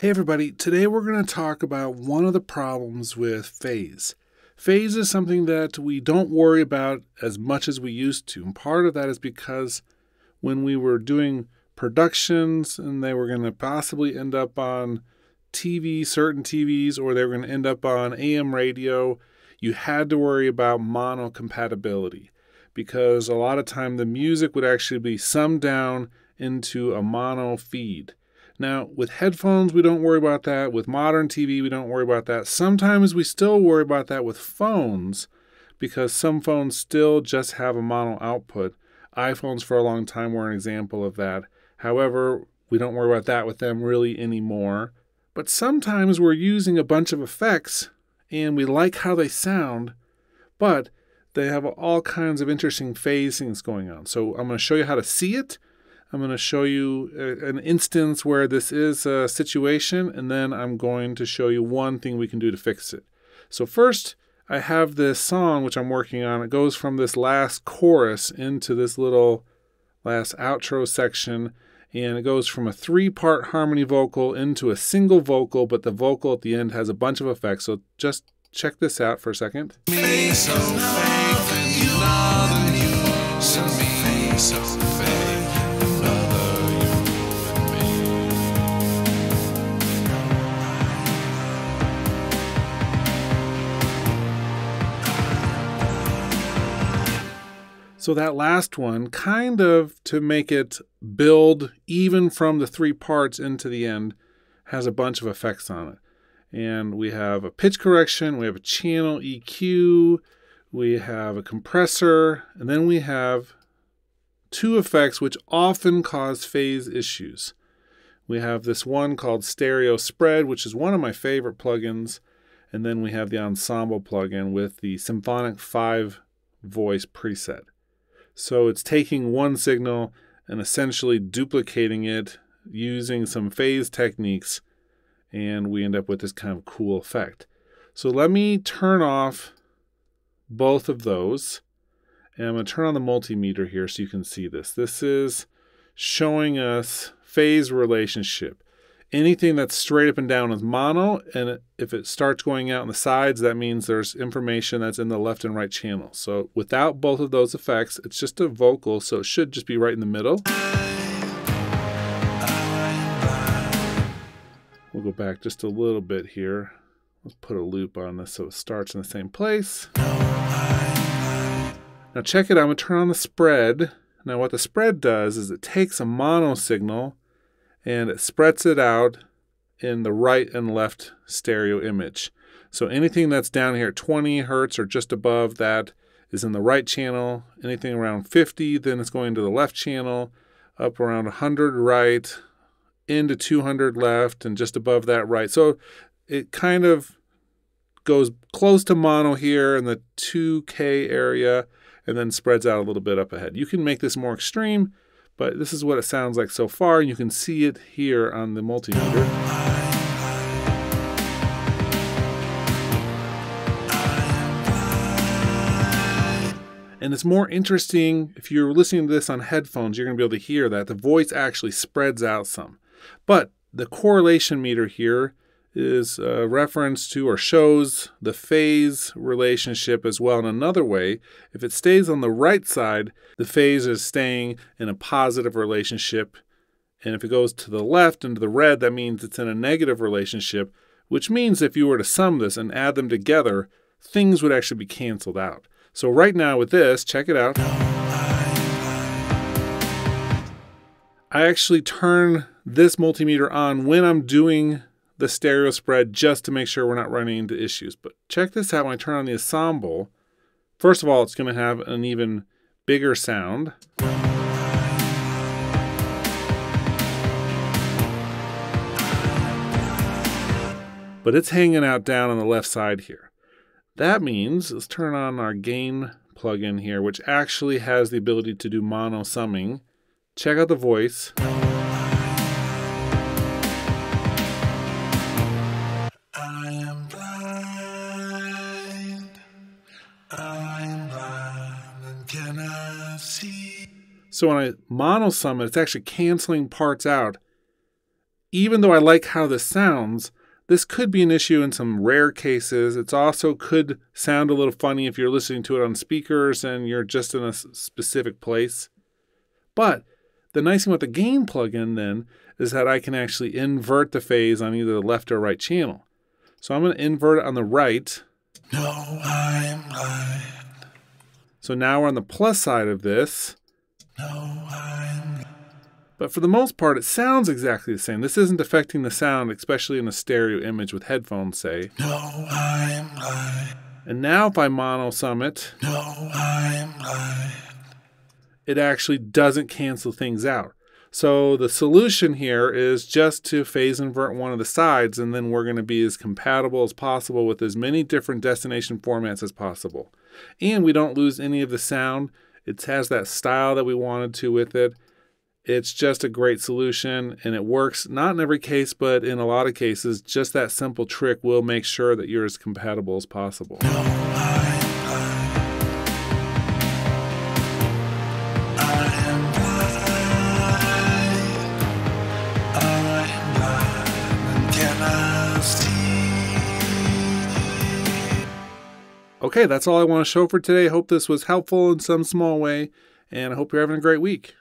Hey everybody, today we're going to talk about one of the problems with phase. Phase is something that we don't worry about as much as we used to. And part of that is because when we were doing productions and they were going to possibly end up on TV, certain TVs, or they were going to end up on AM radio, you had to worry about mono compatibility because a lot of time the music would actually be summed down into a mono feed. Now, with headphones, we don't worry about that. With modern TV, we don't worry about that. Sometimes we still worry about that with phones because some phones still just have a mono output. iPhones for a long time were an example of that. However, we don't worry about that with them really anymore. But sometimes we're using a bunch of effects and we like how they sound, but they have all kinds of interesting phasings going on. So I'm going to show you how to see it I'm going to show you a, an instance where this is a situation, and then I'm going to show you one thing we can do to fix it. So first, I have this song which I'm working on. It goes from this last chorus into this little last outro section, and it goes from a three-part harmony vocal into a single vocal, but the vocal at the end has a bunch of effects. So just check this out for a second. So that last one, kind of to make it build even from the three parts into the end, has a bunch of effects on it. And we have a pitch correction, we have a channel EQ, we have a compressor, and then we have two effects which often cause phase issues. We have this one called Stereo Spread, which is one of my favorite plugins, and then we have the Ensemble plugin with the Symphonic 5 voice preset. So it's taking one signal and essentially duplicating it using some phase techniques, and we end up with this kind of cool effect. So let me turn off both of those. And I'm going to turn on the multimeter here so you can see this. This is showing us phase relationship anything that's straight up and down is mono, and if it starts going out on the sides, that means there's information that's in the left and right channel. So without both of those effects, it's just a vocal, so it should just be right in the middle. We'll go back just a little bit here. Let's put a loop on this so it starts in the same place. Now check it I'm gonna turn on the spread. Now what the spread does is it takes a mono signal and it spreads it out in the right and left stereo image. So anything that's down here at 20 hertz or just above that is in the right channel. Anything around 50, then it's going to the left channel. Up around 100 right, into 200 left, and just above that right. So it kind of goes close to mono here in the 2K area and then spreads out a little bit up ahead. You can make this more extreme but this is what it sounds like so far, and you can see it here on the multimeter. And it's more interesting if you're listening to this on headphones, you're going to be able to hear that the voice actually spreads out some. But the correlation meter here is a reference to or shows the phase relationship as well in another way. If it stays on the right side, the phase is staying in a positive relationship. And if it goes to the left into the red, that means it's in a negative relationship, which means if you were to sum this and add them together, things would actually be canceled out. So right now with this, check it out. I actually turn this multimeter on when I'm doing the stereo spread just to make sure we're not running into issues. But check this out when I turn on the ensemble. First of all, it's going to have an even bigger sound. But it's hanging out down on the left side here. That means, let's turn on our gain plugin here, which actually has the ability to do mono summing. Check out the voice. So when I mono sum it, it's actually canceling parts out. even though I like how this sounds, this could be an issue in some rare cases. It also could sound a little funny if you're listening to it on speakers and you're just in a specific place. But the nice thing with the gain plugin then is that I can actually invert the phase on either the left or right channel. So I'm going to invert it on the right. No, I'm blind. So now we're on the plus side of this. But for the most part, it sounds exactly the same. This isn't affecting the sound, especially in a stereo image with headphones, say. No, I'm. And now if I mono sum it, no, I'm. It actually doesn't cancel things out. So the solution here is just to phase invert one of the sides, and then we're going to be as compatible as possible with as many different destination formats as possible. And we don't lose any of the sound. It has that style that we wanted to with it. It's just a great solution and it works not in every case, but in a lot of cases, just that simple trick will make sure that you're as compatible as possible. Okay, that's all I want to show for today. Hope this was helpful in some small way, and I hope you're having a great week.